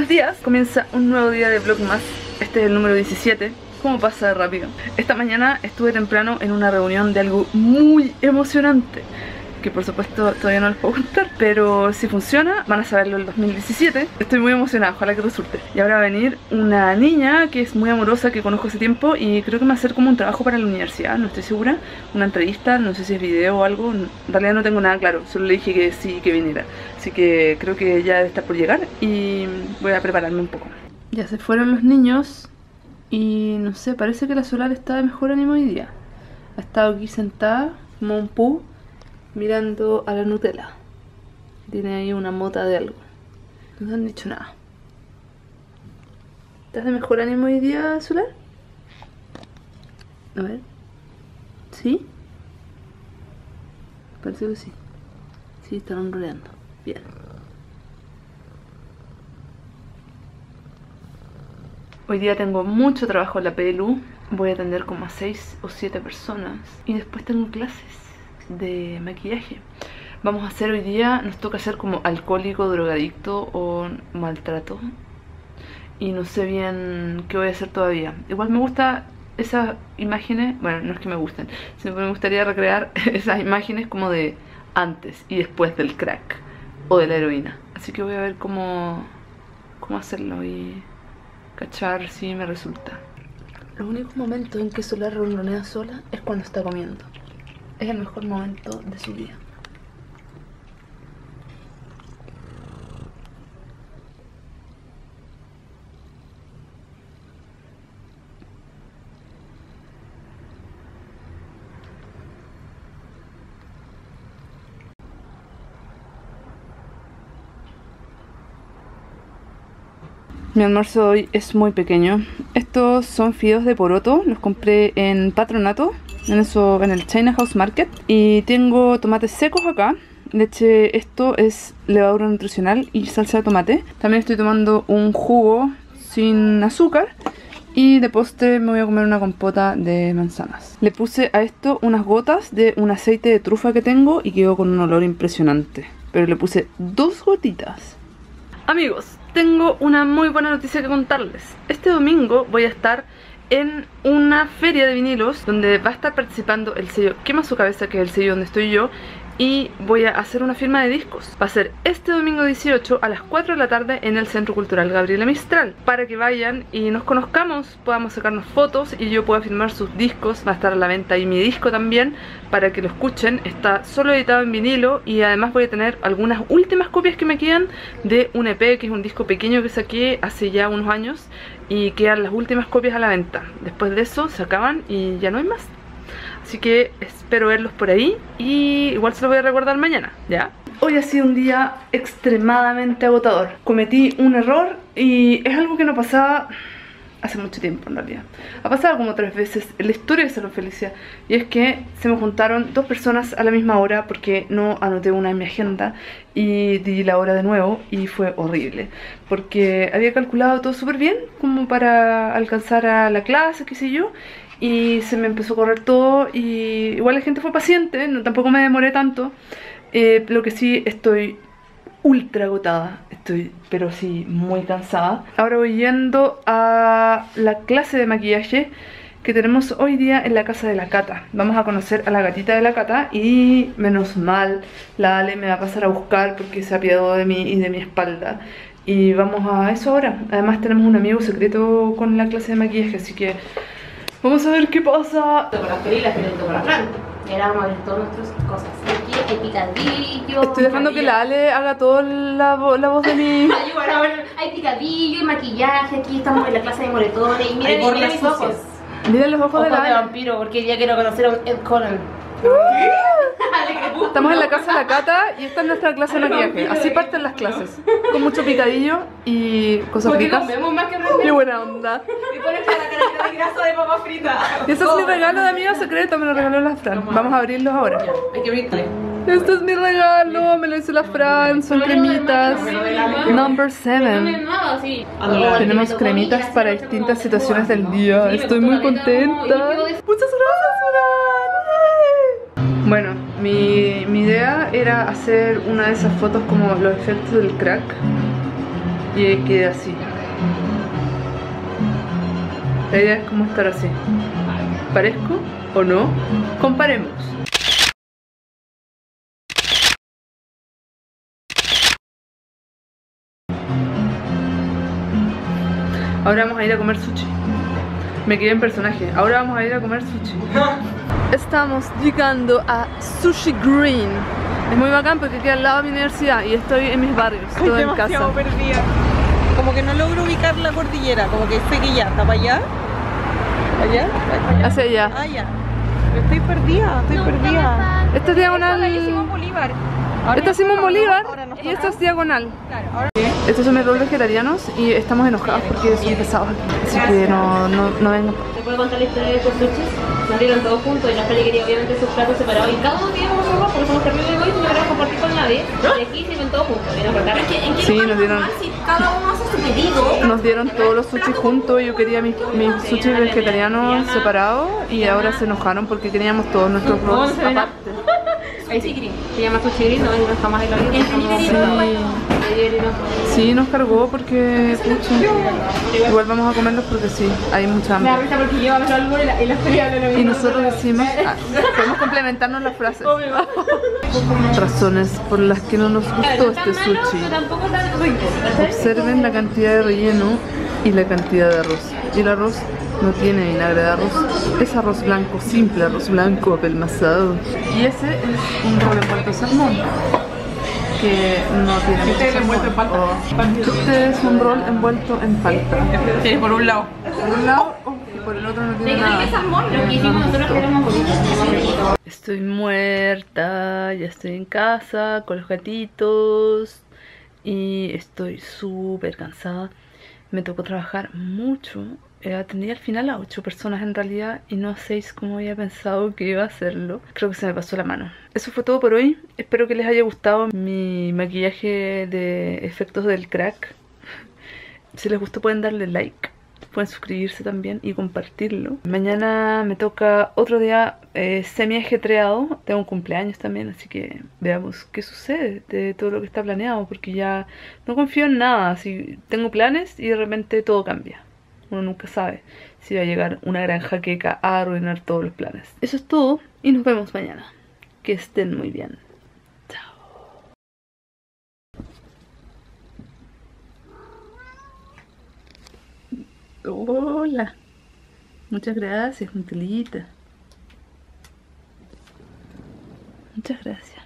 Buenos días, comienza un nuevo día de Vlogmas Este es el número 17 ¿Cómo pasa rápido? Esta mañana estuve temprano en una reunión de algo muy emocionante que por supuesto todavía no les puedo contar pero si funciona van a saberlo el 2017 estoy muy emocionada, ojalá que resulte. Y ahora va a venir una niña que es muy amorosa que conozco hace tiempo y creo que me va a hacer como un trabajo para la universidad, no estoy segura. Una entrevista, no sé si es video o algo en realidad no tengo nada claro, solo le dije que sí, que viniera. Así que creo que ya estar por llegar y voy a prepararme un poco. Ya se fueron los niños y no sé, parece que la solar está de mejor ánimo hoy día. Ha estado aquí sentada como un pu mirando a la Nutella. Tiene ahí una mota de algo. No han dicho nada. ¿Estás de mejor ánimo hoy día, Solar? A ver. ¿Sí? Parece que sí. Sí, están rodeando. Bien. Hoy día tengo mucho trabajo en la PLU. Voy a atender como a 6 o 7 personas. Y después tengo clases de maquillaje. Vamos a hacer hoy día, nos toca hacer como alcohólico, drogadicto o maltrato. Y no sé bien qué voy a hacer todavía. Igual me gusta esas imágenes, bueno, no es que me gusten Sino que me gustaría recrear esas imágenes como de antes y después del crack O de la heroína. Así que voy a ver cómo, cómo hacerlo y cachar si me resulta. Los únicos momentos en que Solar ronronea sola es cuando está comiendo es el mejor momento de su día. Mi almuerzo hoy es muy pequeño. Estos son fideos de poroto, los compré en Patronato en eso en el China House Market. Y tengo tomates secos acá. Leche esto es levadura nutricional y salsa de tomate. También estoy tomando un jugo sin azúcar. Y de postre me voy a comer una compota de manzanas. Le puse a esto unas gotas de un aceite de trufa que tengo y quedó con un olor impresionante. Pero le puse dos gotitas. Amigos tengo una muy buena noticia que contarles. Este domingo voy a estar en una feria de vinilos donde va a estar participando el sello Quema su cabeza, que es el sello donde estoy yo y voy a hacer una firma de discos. Va a ser este domingo 18 a las 4 de la tarde en el Centro Cultural Gabriela Mistral. Para que vayan y nos conozcamos, podamos sacarnos fotos y yo pueda firmar sus discos. Va a estar a la venta y mi disco también para que lo escuchen. Está solo editado en vinilo y además voy a tener algunas últimas copias que me quedan de un EP, que es un disco pequeño que saqué hace ya unos años y quedan las últimas copias a la venta. Después de eso se acaban y ya no hay más. Así que espero verlos por ahí y igual se los voy a recordar mañana, ¿ya? Hoy ha sido un día extremadamente agotador. Cometí un error y es algo que no pasaba hace mucho tiempo en realidad. Ha pasado como tres veces en la historia de Salón Felicia y es que se me juntaron dos personas a la misma hora porque no anoté una en mi agenda y di la hora de nuevo y fue horrible porque había calculado todo súper bien como para alcanzar a la clase, qué sé yo y se me empezó a correr todo y igual la gente fue paciente, no, tampoco me demoré tanto, eh, lo que sí estoy ultra agotada, estoy pero sí muy cansada. Ahora voy yendo a la clase de maquillaje que tenemos hoy día en la casa de la Cata. Vamos a conocer a la gatita de la Cata y menos mal la Ale me va a pasar a buscar porque se ha de mí y de mi espalda. Y vamos a eso ahora. Además tenemos un amigo secreto con la clase de maquillaje, así que Vamos a ver qué pasa. Con las que le tocó la Fran. Y ahora vamos a ver todas nuestras cosas. Aquí hay picadillo. Estoy dejando que la Ale haga toda la, la voz de mi. Hay picadillo y maquillaje. Aquí estamos en la clase de moretones. Y miren, miren mis ojos. Miren los ojos, ojos de la Ale. de vampiro, porque ya quiero conocer a un Ed Conan. Estamos en la casa de la Cata y esta es nuestra clase de maquillaje. Así parten las clases. Con mucho picadillo y cosas fritas. más que Qué buena onda. Y pones la carita de grasa de papa frita. Y ese es mi regalo de amigo secreto, me lo regaló la Fran. Vamos a abrirlos ahora. Hay que abrirle. Este es mi regalo, me lo hizo la Fran, son cremitas. Number 7. Tenemos cremitas para distintas situaciones del día. Estoy muy contenta. Muchas gracias, mi, mi, idea era hacer una de esas fotos como los efectos del crack y queda así. La idea es como estar así. ¿Parezco o no? Comparemos. Ahora vamos a ir a comer sushi. Me quedé en personaje. Ahora vamos a ir a comer sushi. Estamos llegando a Sushi Green. Es muy bacán porque queda al lado de mi universidad y estoy en mis barrios, todo en casa. perdida. Como que no logro ubicar la cordillera, como que sé que ya, ¿está para allá? ¿Para allá? Hacia allá. Ah, ya. Estoy perdida, estoy perdida. Esta es diagonal. Simón Bolívar. Esta es Simón Bolívar Ahora y esta es diagonal. Claro, ahora Estos son mis roles vegetarianos y estamos enojados porque son pesados. Así que no, no, no vengan. ¿Te puedo contar la historia de estos sushis? Salieron todos juntos y Natalia quería obviamente sus platos separados y cada uno teníamos un rol porque somos terribles egoístas y no queremos compartir con nadie. Y aquí sirven todos juntos, por acá. ¿En qué Sí, lugar nos dieron- si cada uno hace su pedido? Nos dieron todos los sushi juntos y yo quería mis, mis sushi vegetarianos separados y ahora se enojaron porque queríamos todos nuestros roles aparte. Sushi Green. Se llama Sushi Green, no venimos jamás en la vida. Sí, nos cargó porque, pucha, igual vamos a comerlos porque sí, hay mucha Me da hambre. risa porque yo hablo algo y la, y la Y nosotros decimos, ah, podemos complementarnos las frases. Razones por las que no nos gustó este sushi. Observen la cantidad de relleno y la cantidad de arroz. Y el arroz no tiene vinagre de arroz. Es arroz blanco, simple arroz blanco apelmazado. Y ese es un rol envuelto en salmón. Que no tiene envuelto en salmón. palta. O- Este es un rol envuelto en palta. Sí, por un lado. Por un lado oh, y por el otro no ¿De tiene qué nada. es amor? Lo que hicimos nosotros que éramos bonitos. Estoy muerta, ya estoy en casa con los gatitos y estoy súper cansada. Me tocó trabajar mucho. Eh, atendí al final a ocho personas en realidad y no a seis como había pensado que iba a hacerlo. Creo que se me pasó la mano. Eso fue todo por hoy. Espero que les haya gustado mi maquillaje de efectos del crack. Si les gustó pueden darle like, pueden suscribirse también y compartirlo. Mañana me toca otro día eh, semi ajetreado, tengo un cumpleaños también, así que veamos qué sucede de todo lo que está planeado, porque ya no confío en nada, si tengo planes y de repente todo cambia. Uno nunca sabe si va a llegar una gran jaqueca a arruinar todos los planes. Eso es todo y nos vemos mañana. Que estén muy bien. Hola. Muchas gracias, Juntelita. Muchas gracias.